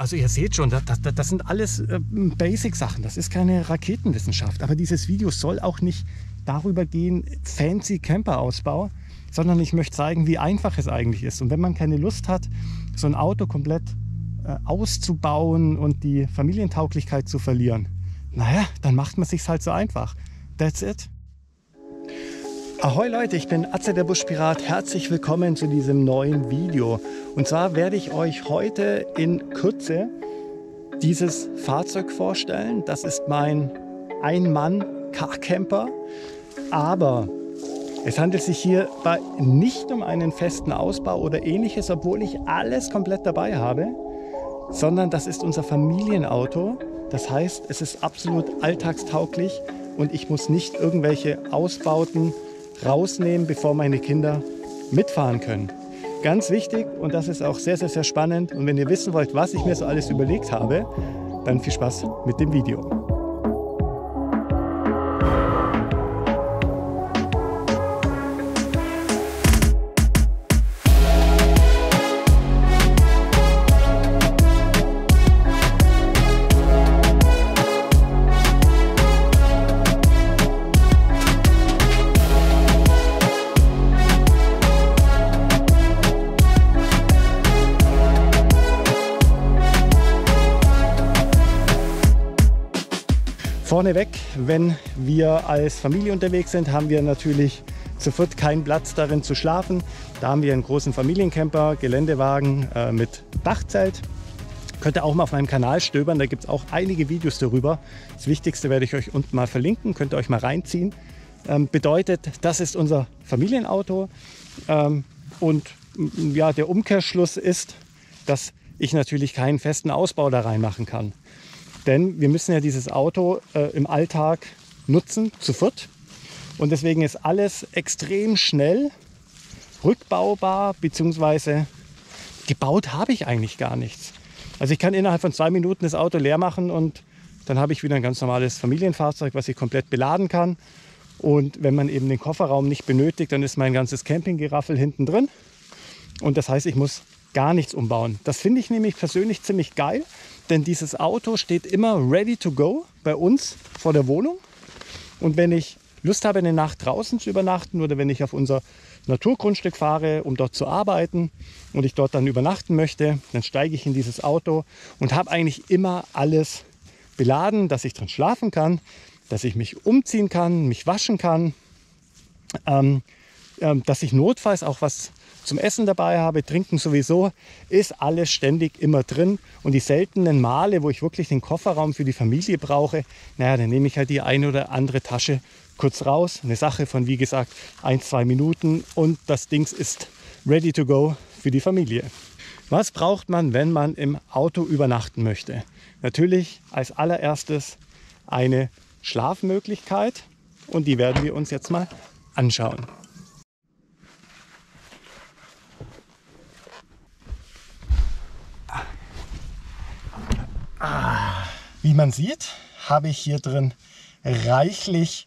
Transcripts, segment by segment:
Also ihr seht schon, das, das, das sind alles äh, Basic-Sachen. Das ist keine Raketenwissenschaft. Aber dieses Video soll auch nicht darüber gehen, fancy Camper-Ausbau, sondern ich möchte zeigen, wie einfach es eigentlich ist. Und wenn man keine Lust hat, so ein Auto komplett äh, auszubauen und die Familientauglichkeit zu verlieren, naja, dann macht man sich halt so einfach. That's it. Ahoi Leute, ich bin Atze der Buschpirat. Herzlich willkommen zu diesem neuen Video. Und zwar werde ich euch heute in Kürze dieses Fahrzeug vorstellen. Das ist mein Ein-Mann-Carcamper. Aber es handelt sich hierbei nicht um einen festen Ausbau oder ähnliches, obwohl ich alles komplett dabei habe, sondern das ist unser Familienauto. Das heißt, es ist absolut alltagstauglich und ich muss nicht irgendwelche Ausbauten rausnehmen, bevor meine Kinder mitfahren können. Ganz wichtig und das ist auch sehr, sehr, sehr spannend. Und wenn ihr wissen wollt, was ich mir so alles überlegt habe, dann viel Spaß mit dem Video. Vorneweg, wenn wir als Familie unterwegs sind, haben wir natürlich sofort keinen Platz darin zu schlafen. Da haben wir einen großen Familiencamper, Geländewagen äh, mit Dachzelt. Könnt ihr auch mal auf meinem Kanal stöbern, da gibt es auch einige Videos darüber. Das Wichtigste werde ich euch unten mal verlinken, könnt ihr euch mal reinziehen. Ähm, bedeutet, das ist unser Familienauto. Ähm, und ja, der Umkehrschluss ist, dass ich natürlich keinen festen Ausbau da reinmachen kann. Denn wir müssen ja dieses Auto äh, im Alltag nutzen, zu viert. Und deswegen ist alles extrem schnell rückbaubar, beziehungsweise gebaut habe ich eigentlich gar nichts. Also ich kann innerhalb von zwei Minuten das Auto leer machen und dann habe ich wieder ein ganz normales Familienfahrzeug, was ich komplett beladen kann. Und wenn man eben den Kofferraum nicht benötigt, dann ist mein ganzes Campinggeraffel hinten drin. Und das heißt, ich muss gar nichts umbauen. Das finde ich nämlich persönlich ziemlich geil, denn dieses Auto steht immer ready to go bei uns vor der Wohnung. Und wenn ich Lust habe, eine Nacht draußen zu übernachten oder wenn ich auf unser Naturgrundstück fahre, um dort zu arbeiten und ich dort dann übernachten möchte, dann steige ich in dieses Auto und habe eigentlich immer alles beladen, dass ich drin schlafen kann, dass ich mich umziehen kann, mich waschen kann, ähm, äh, dass ich notfalls auch was zum Essen dabei habe, trinken sowieso, ist alles ständig immer drin. Und die seltenen Male, wo ich wirklich den Kofferraum für die Familie brauche, naja, dann nehme ich halt die eine oder andere Tasche kurz raus. Eine Sache von, wie gesagt, ein, zwei Minuten und das Ding ist ready to go für die Familie. Was braucht man, wenn man im Auto übernachten möchte? Natürlich als allererstes eine Schlafmöglichkeit und die werden wir uns jetzt mal anschauen. Wie man sieht, habe ich hier drin reichlich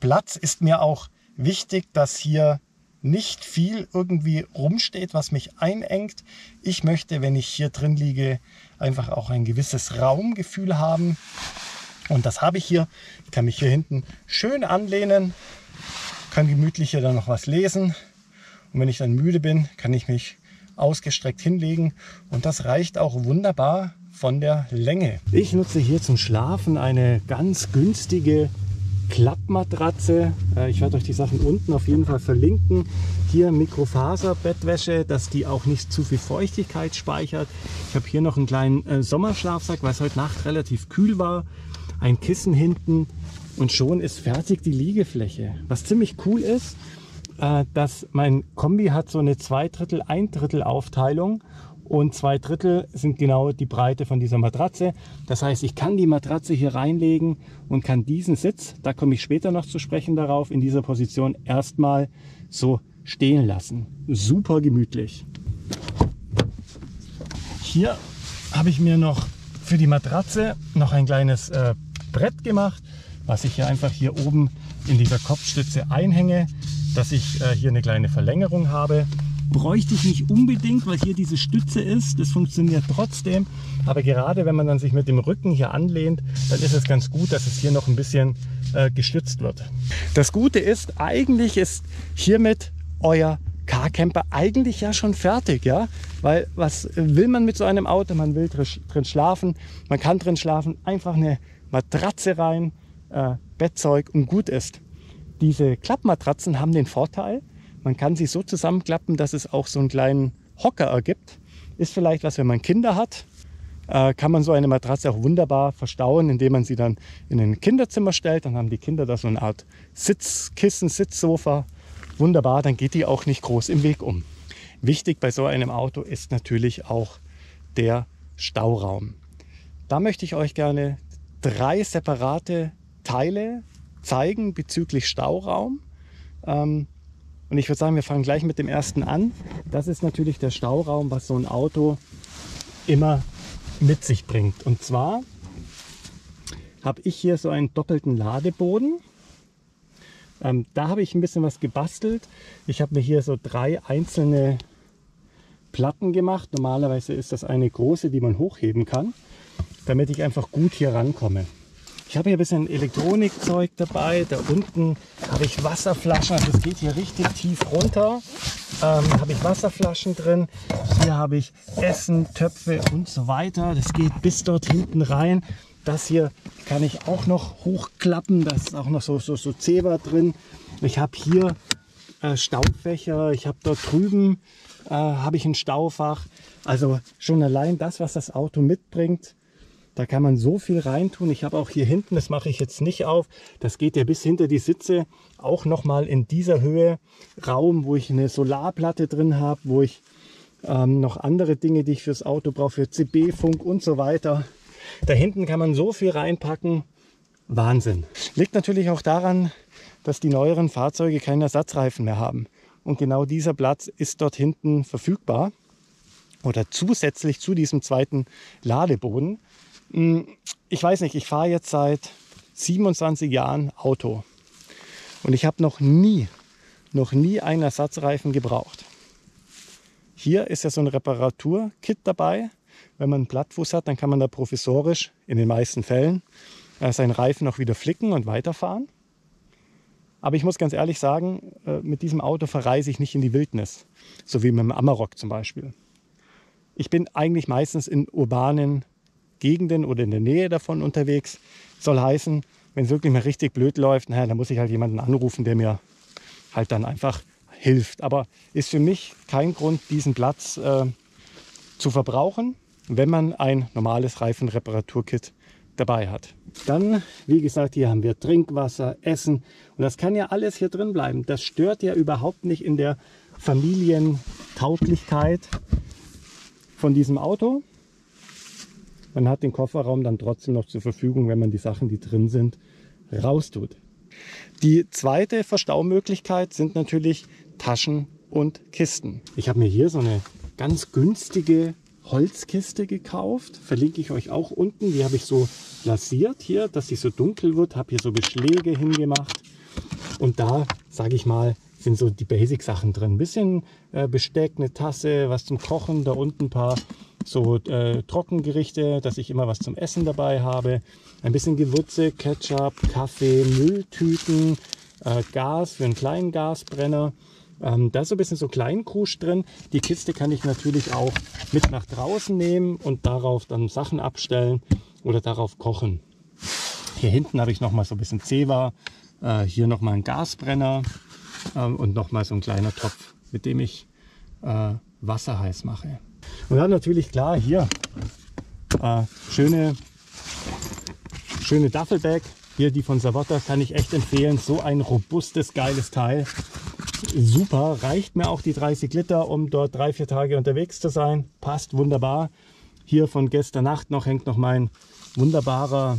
Platz. Ist mir auch wichtig, dass hier nicht viel irgendwie rumsteht, was mich einengt. Ich möchte, wenn ich hier drin liege, einfach auch ein gewisses Raumgefühl haben. Und das habe ich hier. Ich kann mich hier hinten schön anlehnen, kann gemütlich hier dann noch was lesen. Und wenn ich dann müde bin, kann ich mich ausgestreckt hinlegen. Und das reicht auch wunderbar von der Länge. Ich nutze hier zum Schlafen eine ganz günstige Klappmatratze. Äh, ich werde euch die Sachen unten auf jeden Fall verlinken. Hier Mikrofaser-Bettwäsche, dass die auch nicht zu viel Feuchtigkeit speichert. Ich habe hier noch einen kleinen äh, Sommerschlafsack, weil es heute Nacht relativ kühl war. Ein Kissen hinten und schon ist fertig die Liegefläche. Was ziemlich cool ist, äh, dass mein Kombi hat so eine zwei Und zwei Drittel sind genau die Breite von dieser Matratze. Das heißt, ich kann die Matratze hier reinlegen und kann diesen Sitz, da komme ich später noch zu sprechen darauf, in dieser Position erstmal so stehen lassen. Super gemütlich. Hier habe ich mir noch für die Matratze noch ein kleines äh, Brett gemacht, was ich hier einfach hier oben in dieser Kopfstütze einhänge, dass ich äh, hier eine kleine Verlängerung habe bräuchte ich nicht unbedingt, weil hier diese Stütze ist. Das funktioniert trotzdem. Aber gerade wenn man dann sich mit dem Rücken hier anlehnt, dann ist es ganz gut, dass es hier noch ein bisschen äh, gestützt wird. Das Gute ist, eigentlich ist hiermit euer Carcamper eigentlich ja schon fertig, ja? Weil was will man mit so einem Auto? Man will drin schlafen, man kann drin schlafen, einfach eine Matratze rein, äh, Bettzeug und gut ist. Diese Klappmatratzen haben den Vorteil, man kann sie so zusammenklappen, dass es auch so einen kleinen Hocker ergibt. Ist vielleicht was, wenn man Kinder hat, äh, kann man so eine Matratze auch wunderbar verstauen, indem man sie dann in ein Kinderzimmer stellt. Dann haben die Kinder da so eine Art Sitzkissen, Sitzsofa. Wunderbar, dann geht die auch nicht groß im Weg um. Wichtig bei so einem Auto ist natürlich auch der Stauraum. Da möchte ich euch gerne drei separate Teile zeigen bezüglich Stauraum. Ähm, und ich würde sagen, wir fangen gleich mit dem ersten an. Das ist natürlich der Stauraum, was so ein Auto immer mit sich bringt. Und zwar habe ich hier so einen doppelten Ladeboden. Ähm, da habe ich ein bisschen was gebastelt. Ich habe mir hier so drei einzelne Platten gemacht. Normalerweise ist das eine große, die man hochheben kann, damit ich einfach gut hier rankomme. Ich habe hier ein bisschen Elektronikzeug dabei. Da unten habe ich Wasserflaschen. Also es geht hier richtig tief runter. Ähm, habe ich Wasserflaschen drin. Hier habe ich Essen, Töpfe und so weiter. Das geht bis dort hinten rein. Das hier kann ich auch noch hochklappen. Da ist auch noch so, so, so Zebra drin. Ich habe hier äh, Staufächer. Ich habe dort drüben äh, habe ich ein Staufach. Also schon allein das, was das Auto mitbringt, da kann man so viel reintun. Ich habe auch hier hinten, das mache ich jetzt nicht auf, das geht ja bis hinter die Sitze, auch nochmal in dieser Höhe Raum, wo ich eine Solarplatte drin habe, wo ich ähm, noch andere Dinge, die ich fürs Auto brauche, für CB-Funk und so weiter. Da hinten kann man so viel reinpacken. Wahnsinn. Liegt natürlich auch daran, dass die neueren Fahrzeuge keinen Ersatzreifen mehr haben. Und genau dieser Platz ist dort hinten verfügbar oder zusätzlich zu diesem zweiten Ladeboden. Hm, ich weiß nicht, ich fahre jetzt seit 27 Jahren Auto und ich habe noch nie, noch nie einen Ersatzreifen gebraucht. Hier ist ja so ein Reparaturkit dabei. Wenn man einen Plattfuß hat, dann kann man da provisorisch in den meisten Fällen äh, seinen Reifen auch wieder flicken und weiterfahren. Aber ich muss ganz ehrlich sagen, äh, mit diesem Auto verreise ich nicht in die Wildnis, so wie mit dem Amarok zum Beispiel. Ich bin eigentlich meistens in urbanen Gegenden oder in der Nähe davon unterwegs. Soll heißen, wenn es wirklich mal richtig blöd läuft, naja, dann muss ich halt jemanden anrufen, der mir halt dann einfach hilft. Aber ist für mich kein Grund, diesen Platz äh, zu verbrauchen, wenn man ein normales Reifenreparaturkit dabei hat. Dann, wie gesagt, hier haben wir Trinkwasser, Essen und das kann ja alles hier drin bleiben. Das stört ja überhaupt nicht in der Familientauglichkeit von diesem Auto. Man hat den Kofferraum dann trotzdem noch zur Verfügung, wenn man die Sachen, die drin sind, raustut. Die zweite Verstaumöglichkeit sind natürlich Taschen und Kisten. Ich habe mir hier so eine ganz günstige Holzkiste gekauft. Verlinke ich euch auch unten. Die habe ich so lasiert hier, dass sie so dunkel wird. Habe hier so Beschläge hingemacht. Und da, sage ich mal, sind so die Basic-Sachen drin. Ein bisschen äh, Besteck, eine Tasse, was zum Kochen, da unten ein paar so äh, Trockengerichte, dass ich immer was zum Essen dabei habe. Ein bisschen Gewürze, Ketchup, Kaffee, Mülltüten, äh, Gas für einen kleinen Gasbrenner. Ähm, da ist so ein bisschen so Kleinkrusch drin. Die Kiste kann ich natürlich auch mit nach draußen nehmen und darauf dann Sachen abstellen oder darauf kochen. Hier hinten habe ich noch mal so ein bisschen Zewa, äh, hier noch mal ein Gasbrenner äh, und noch mal so ein kleiner Topf, mit dem ich äh, Wasser heiß mache. Und dann natürlich klar hier äh, schöne, schöne Duffelbag. Hier die von Savotta kann ich echt empfehlen. So ein robustes, geiles Teil. Super, reicht mir auch die 30 Liter, um dort drei, vier Tage unterwegs zu sein. Passt wunderbar. Hier von gestern Nacht noch hängt noch mein wunderbarer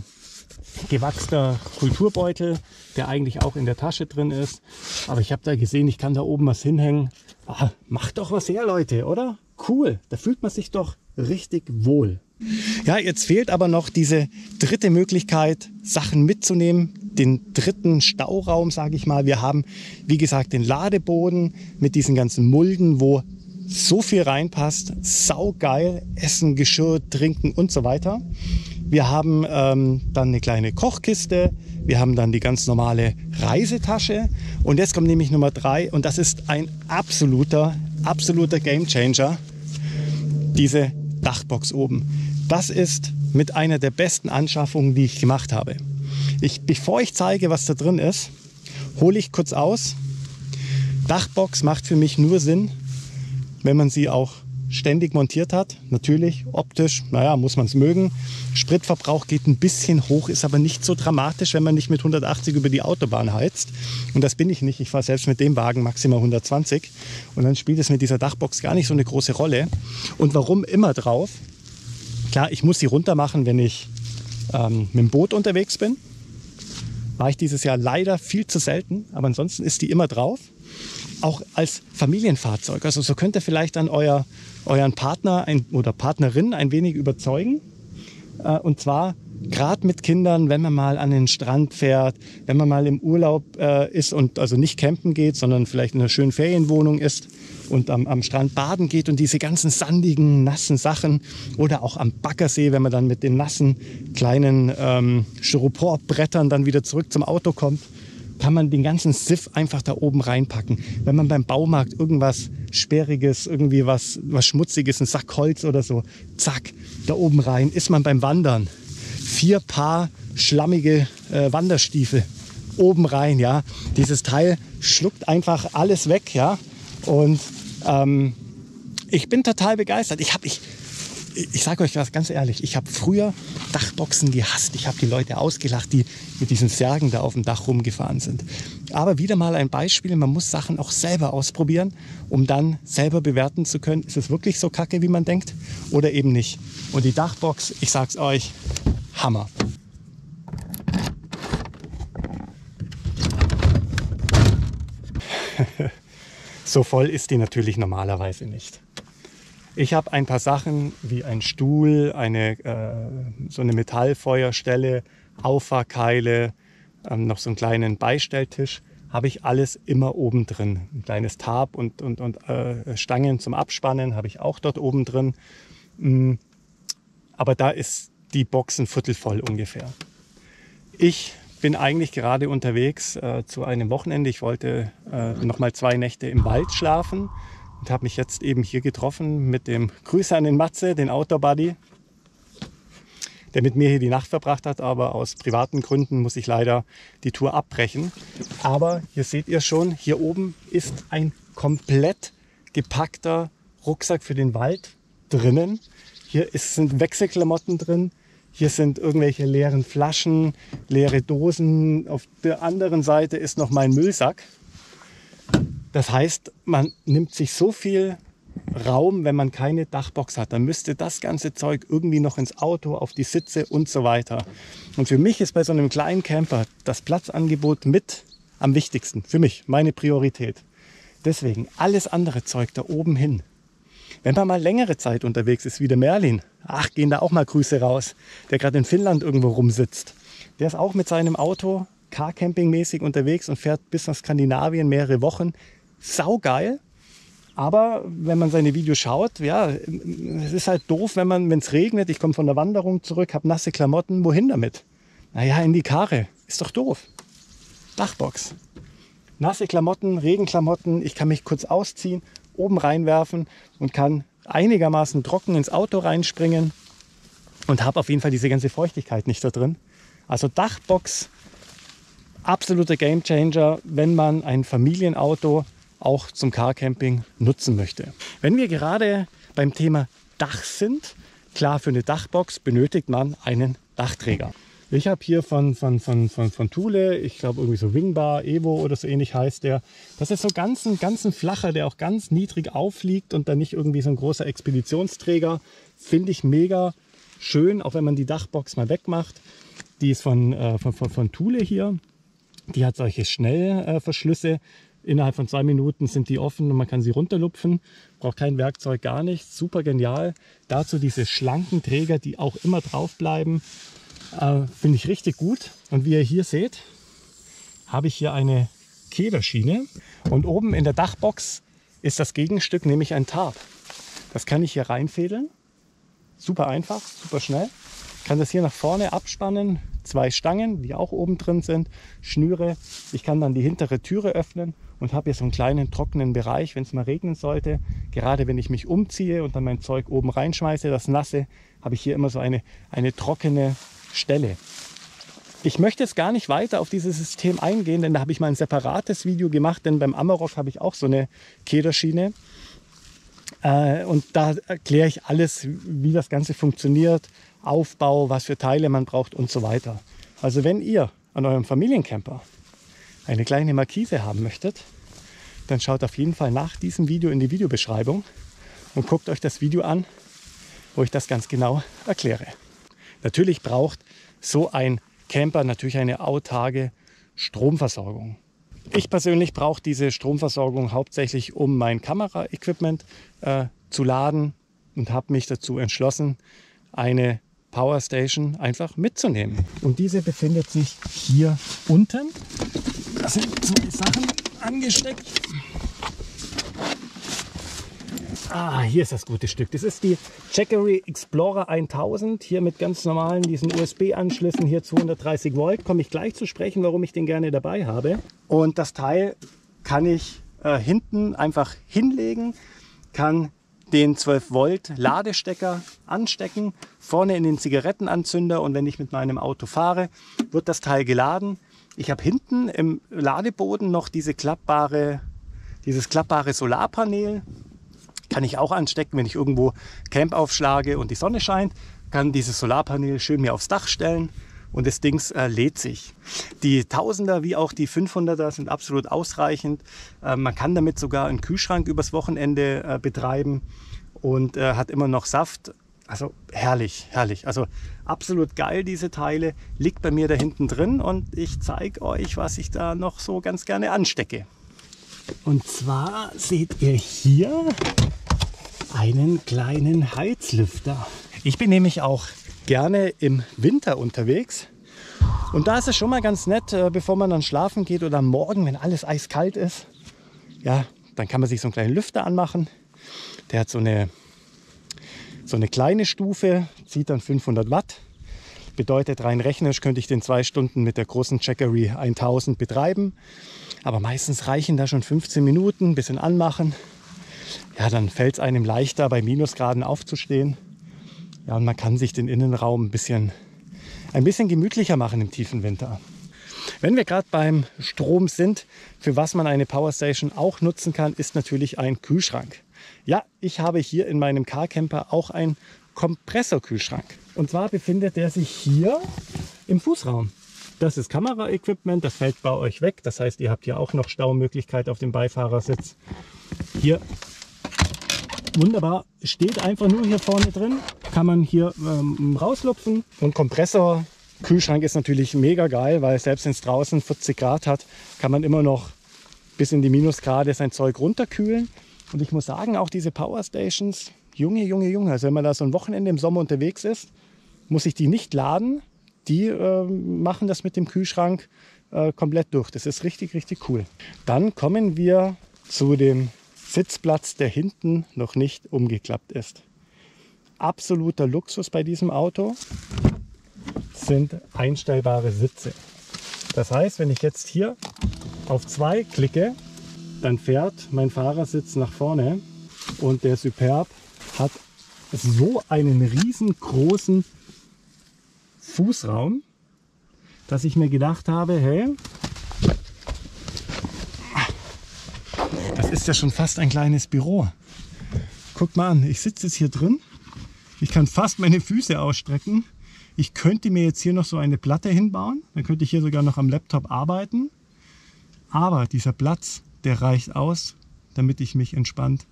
gewachster Kulturbeutel, der eigentlich auch in der Tasche drin ist. Aber ich habe da gesehen, ich kann da oben was hinhängen. Ah, macht doch was her, Leute, oder? Cool, da fühlt man sich doch richtig wohl. Ja, jetzt fehlt aber noch diese dritte Möglichkeit, Sachen mitzunehmen. Den dritten Stauraum, sage ich mal. Wir haben, wie gesagt, den Ladeboden mit diesen ganzen Mulden, wo so viel reinpasst. Saugeil. Essen, Geschirr, Trinken und so weiter. Wir haben ähm, dann eine kleine Kochkiste. Wir haben dann die ganz normale Reisetasche. Und jetzt kommt nämlich Nummer drei. Und das ist ein absoluter, absoluter Gamechanger. Diese Dachbox oben. Das ist mit einer der besten Anschaffungen, die ich gemacht habe. Ich, bevor ich zeige, was da drin ist, hole ich kurz aus. Dachbox macht für mich nur Sinn, wenn man sie auch ständig montiert hat. Natürlich, optisch, naja, muss man es mögen. Spritverbrauch geht ein bisschen hoch, ist aber nicht so dramatisch, wenn man nicht mit 180 über die Autobahn heizt. Und das bin ich nicht. Ich fahre selbst mit dem Wagen maximal 120. Und dann spielt es mit dieser Dachbox gar nicht so eine große Rolle. Und warum immer drauf? Klar, ich muss sie runter machen, wenn ich ähm, mit dem Boot unterwegs bin. War ich dieses Jahr leider viel zu selten, aber ansonsten ist die immer drauf. Auch als Familienfahrzeug. Also so könnt ihr vielleicht dann euer, euren Partner ein, oder Partnerin ein wenig überzeugen. Äh, und zwar gerade mit Kindern, wenn man mal an den Strand fährt, wenn man mal im Urlaub äh, ist und also nicht campen geht, sondern vielleicht in einer schönen Ferienwohnung ist und am, am Strand baden geht und diese ganzen sandigen, nassen Sachen oder auch am Baggersee, wenn man dann mit den nassen kleinen ähm, Styroporbrettern dann wieder zurück zum Auto kommt, kann man den ganzen Siff einfach da oben reinpacken. Wenn man beim Baumarkt irgendwas Sperriges, irgendwie was, was Schmutziges, ein Sack Holz oder so, zack, da oben rein, ist man beim Wandern. Vier Paar schlammige äh, Wanderstiefel oben rein, ja. Dieses Teil schluckt einfach alles weg, ja. Und ähm, ich bin total begeistert. Ich habe, ich, ich sage euch was ganz ehrlich, ich habe früher Dachboxen gehasst. Ich habe die Leute ausgelacht, die mit diesen Särgen da auf dem Dach rumgefahren sind. Aber wieder mal ein Beispiel, man muss Sachen auch selber ausprobieren, um dann selber bewerten zu können, ist es wirklich so kacke, wie man denkt oder eben nicht. Und die Dachbox, ich sag's euch, Hammer. so voll ist die natürlich normalerweise nicht. Ich habe ein paar Sachen wie ein Stuhl, eine, äh, so eine Metallfeuerstelle, Auffahrkeile, ähm, noch so einen kleinen Beistelltisch, habe ich alles immer oben drin. Ein kleines Tab und, und, und äh, Stangen zum Abspannen habe ich auch dort oben drin. Mm, aber da ist die Box ein Viertel voll ungefähr. Ich bin eigentlich gerade unterwegs äh, zu einem Wochenende. Ich wollte äh, noch mal zwei Nächte im Wald schlafen und habe mich jetzt eben hier getroffen mit dem Grüße an den Matze, den Outdoor Buddy, der mit mir hier die Nacht verbracht hat, aber aus privaten Gründen muss ich leider die Tour abbrechen. Aber hier seht ihr schon, hier oben ist ein komplett gepackter Rucksack für den Wald drinnen. Hier ist, sind Wechselklamotten drin. Hier sind irgendwelche leeren Flaschen, leere Dosen. Auf der anderen Seite ist noch mein Müllsack. Das heißt, man nimmt sich so viel Raum, wenn man keine Dachbox hat. Dann müsste das ganze Zeug irgendwie noch ins Auto, auf die Sitze und so weiter. Und für mich ist bei so einem kleinen Camper das Platzangebot mit am wichtigsten. Für mich, meine Priorität. Deswegen alles andere Zeug da oben hin. Wenn man mal längere Zeit unterwegs ist, wie der Merlin, ach, gehen da auch mal Grüße raus, der gerade in Finnland irgendwo rumsitzt. Der ist auch mit seinem Auto Carcamping-mäßig unterwegs und fährt bis nach Skandinavien mehrere Wochen saugeil. Aber wenn man seine Videos schaut, ja, es ist halt doof, wenn man, wenn es regnet, ich komme von der Wanderung zurück, habe nasse Klamotten, wohin damit? Naja, in die Karre. Ist doch doof. Dachbox. Nasse Klamotten, Regenklamotten, ich kann mich kurz ausziehen, oben reinwerfen und kann einigermaßen trocken ins Auto reinspringen und habe auf jeden Fall diese ganze Feuchtigkeit nicht da drin. Also Dachbox, absoluter Gamechanger, wenn man ein Familienauto auch zum Carcamping nutzen möchte. Wenn wir gerade beim Thema Dach sind, klar, für eine Dachbox benötigt man einen Dachträger. Ich habe hier von, von, von, von, von Thule, ich glaube irgendwie so Wingbar, Evo oder so ähnlich heißt der. Das ist so ganz ein, ganz ein flacher, der auch ganz niedrig aufliegt und dann nicht irgendwie so ein großer Expeditionsträger. Finde ich mega schön, auch wenn man die Dachbox mal wegmacht. Die ist von, äh, von, von, von Thule hier. Die hat solche Schnellverschlüsse. Innerhalb von zwei Minuten sind die offen und man kann sie runterlupfen. Braucht kein Werkzeug, gar nichts. Super genial. Dazu diese schlanken Träger, die auch immer drauf bleiben. Äh, Finde ich richtig gut. Und wie ihr hier seht, habe ich hier eine Kederschiene. Und oben in der Dachbox ist das Gegenstück nämlich ein Tarp. Das kann ich hier reinfädeln. Super einfach, super schnell. Kann das hier nach vorne abspannen. Zwei Stangen, die auch oben drin sind, Schnüre. Ich kann dann die hintere Türe öffnen und habe hier so einen kleinen trockenen Bereich, wenn es mal regnen sollte. Gerade wenn ich mich umziehe und dann mein Zeug oben reinschmeiße, das nasse, habe ich hier immer so eine, eine trockene Stelle. Ich möchte jetzt gar nicht weiter auf dieses System eingehen, denn da habe ich mal ein separates Video gemacht, denn beim Amarok habe ich auch so eine Kederschiene. Äh, und da erkläre ich alles, wie das Ganze funktioniert, Aufbau, was für Teile man braucht und so weiter. Also wenn ihr an eurem Familiencamper eine kleine Markise haben möchtet, dann schaut auf jeden Fall nach diesem Video in die Videobeschreibung und guckt euch das Video an, wo ich das ganz genau erkläre. Natürlich braucht so ein Camper natürlich eine autarke Stromversorgung. Ich persönlich brauche diese Stromversorgung hauptsächlich, um mein Kameraequipment äh, zu laden und habe mich dazu entschlossen, eine Powerstation einfach mitzunehmen. Und diese befindet sich hier unten. Da sind zwei Sachen angesteckt. Ah, hier ist das gute Stück. Das ist die Jackery Explorer 1000. Hier mit ganz normalen diesen USB-Anschlüssen. Hier 230 Volt. Komme ich gleich zu sprechen, warum ich den gerne dabei habe. Und das Teil kann ich äh, hinten einfach hinlegen, kann den 12 Volt Ladestecker anstecken, vorne in den Zigarettenanzünder und wenn ich mit meinem Auto fahre, wird das Teil geladen. Ich habe hinten im Ladeboden noch diese klappbare, dieses klappbare Solarpanel kann ich auch anstecken, wenn ich irgendwo Camp aufschlage und die Sonne scheint, kann dieses Solarpanel schön mir aufs Dach stellen und das Ding äh, lädt sich. Die 1000er wie auch die 500er sind absolut ausreichend. Äh, man kann damit sogar einen Kühlschrank übers Wochenende äh, betreiben und äh, hat immer noch Saft. Also herrlich, herrlich. Also absolut geil diese Teile. Liegt bei mir da hinten drin und ich zeige euch, was ich da noch so ganz gerne anstecke. Und zwar seht ihr hier einen kleinen Heizlüfter. Ich bin nämlich auch gerne im Winter unterwegs. Und da ist es schon mal ganz nett, äh, bevor man dann schlafen geht oder am Morgen, wenn alles eiskalt ist, ja, dann kann man sich so einen kleinen Lüfter anmachen. Der hat so eine, so eine kleine Stufe, zieht dann 500 Watt. Bedeutet rein rechnerisch könnte ich den zwei Stunden mit der großen Checkery 1000 betreiben. Aber meistens reichen da schon 15 Minuten, ein bisschen anmachen. Ja, dann fällt es einem leichter, bei Minusgraden aufzustehen. Ja, und man kann sich den Innenraum ein bisschen, ein bisschen gemütlicher machen im tiefen Winter. Wenn wir gerade beim Strom sind, für was man eine Powerstation auch nutzen kann, ist natürlich ein Kühlschrank. Ja, ich habe hier in meinem Carcamper auch einen Kompressorkühlschrank. Und zwar befindet der sich hier im Fußraum. Das ist Kameraequipment, das fällt bei euch weg. Das heißt, ihr habt hier auch noch Staumöglichkeit auf dem Beifahrersitz. Hier wunderbar, steht einfach nur hier vorne drin. Kann man hier ähm, rauslupfen. Und Kompressor, Kühlschrank ist natürlich mega geil, weil selbst wenn es draußen 40 Grad hat, kann man immer noch bis in die Minusgrade sein Zeug runterkühlen. Und ich muss sagen, auch diese Power Stations, Junge, Junge, Junge, also wenn man da so ein Wochenende im Sommer unterwegs ist, muss ich die nicht laden. Die äh, machen das mit dem Kühlschrank äh, komplett durch. Das ist richtig, richtig cool. Dann kommen wir zu dem Sitzplatz, der hinten noch nicht umgeklappt ist. Absoluter Luxus bei diesem Auto sind einstellbare Sitze. Das heißt, wenn ich jetzt hier auf zwei klicke, dann fährt mein Fahrersitz nach vorne und der Superb hat so einen riesengroßen Fußraum, dass ich mir gedacht habe, hey, das ist ja schon fast ein kleines Büro. Guck mal an, ich sitze jetzt hier drin. Ich kann fast meine Füße ausstrecken. Ich könnte mir jetzt hier noch so eine Platte hinbauen. Dann könnte ich hier sogar noch am Laptop arbeiten. Aber dieser Platz, der reicht aus, damit ich mich entspannt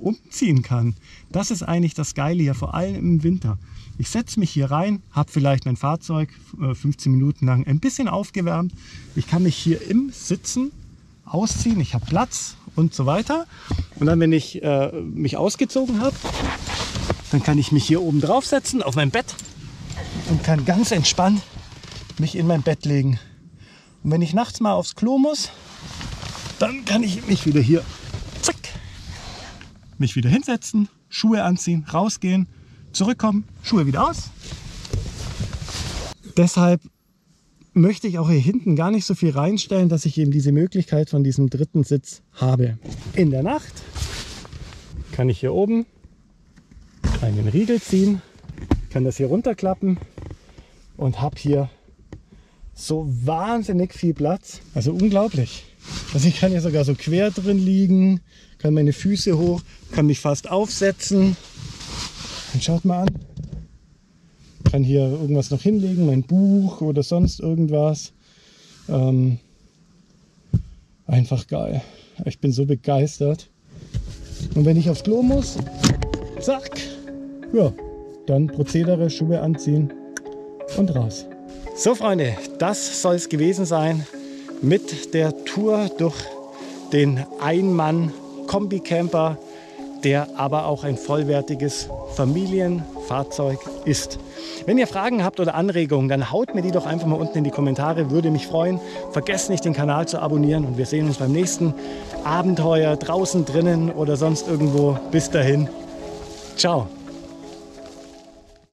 umziehen kann. Das ist eigentlich das Geile hier, vor allem im Winter. Ich setze mich hier rein, habe vielleicht mein Fahrzeug 15 äh, Minuten lang ein bisschen aufgewärmt. Ich kann mich hier im Sitzen ausziehen, ich habe Platz und so weiter. Und dann, wenn ich äh, mich ausgezogen habe, dann kann ich mich hier oben drauf setzen auf mein Bett und kann ganz entspannt mich in mein Bett legen. Und wenn ich nachts mal aufs Klo muss, dann kann ich mich wieder hier zack, mich wieder hinsetzen, Schuhe anziehen, rausgehen, zurückkommen, Schuhe wieder aus. Deshalb möchte ich auch hier hinten gar nicht so viel reinstellen, dass ich eben diese Möglichkeit von diesem dritten Sitz habe. In der Nacht kann ich hier oben einen Riegel ziehen, kann das hier runterklappen und habe hier so wahnsinnig viel Platz. Also unglaublich. Also ich kann hier sogar so quer drin liegen, kann meine Füße hoch, kann mich fast aufsetzen. Und schaut mal an. Kann hier irgendwas noch hinlegen, mein Buch oder sonst irgendwas. Ähm, einfach geil. Ich bin so begeistert. Und wenn ich aufs Klo muss, zack, ja, dann Prozedere, Schuhe anziehen und raus. So Freunde, das soll es gewesen sein mit der Tour durch den Ein-Mann-Kombi-Camper, der aber auch ein vollwertiges Familienfahrzeug ist. Wenn ihr Fragen habt oder Anregungen, dann haut mir die doch einfach mal unten in die Kommentare, würde mich freuen. Vergesst nicht, den Kanal zu abonnieren und wir sehen uns beim nächsten Abenteuer draußen, drinnen oder sonst irgendwo. Bis dahin, ciao.